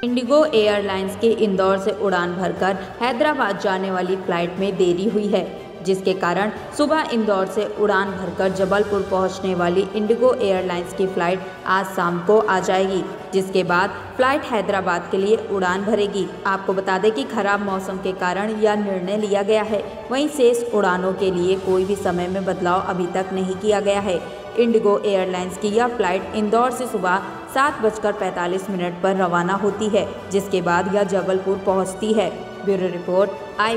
Airlines के इंदौर से उड़ान भरकर हैदराबाद जाने वाली फ़्लाइट में देरी हुई है, जिसके कारण सुबह इंदौर से उड़ान भरकर जबलपुर पहुँचने वाली इंडिगो एयरलाइंस की फ़्लाइट आज शाम को आ जाएगी, जिसके बाद फ़्लाइट हैदराबाद के लिए उड़ान भरेगी। आपको बता दें कि खराब मौसम के कारण यह निर्णय लिया गया है। वहीं शेष उड़ानों के लिए कोई भी समय में बदलाव अभी तक नहीं किया गया है। इंडिगो एयरलाइंस की यह फ़्लाइट इंदौर से सुबह सात बजकर पैंतालीस मिनट पर रवाना होती है, जिसके बाद यह जबलपुर पहुँचती है। ब्यूरो रिपोर्ट आई